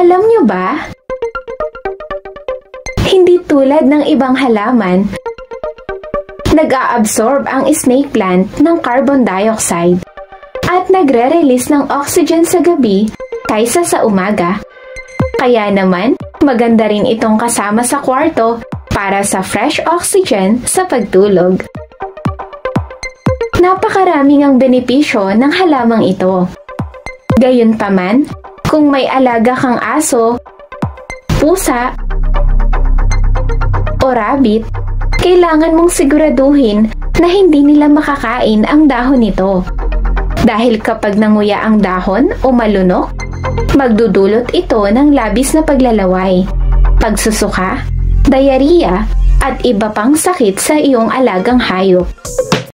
Alam nyo ba? Hindi tulad ng ibang halaman, nag-a-absorb ang snake plant ng carbon dioxide at nagre-release ng oxygen sa gabi kaysa sa umaga. Kaya naman, maganda rin itong kasama sa kwarto para sa fresh oxygen sa pagtulog. Napakaraming ang benepisyo ng halamang ito. Gayunpaman, kung may alaga kang aso, pusa, o rabbit, kailangan mong siguraduhin na hindi nila makakain ang dahon nito. Dahil kapag nanguya ang dahon o malunok, magdudulot ito ng labis na paglalaway, pagsusuka, diarrhea, at iba pang sakit sa iyong alagang hayop.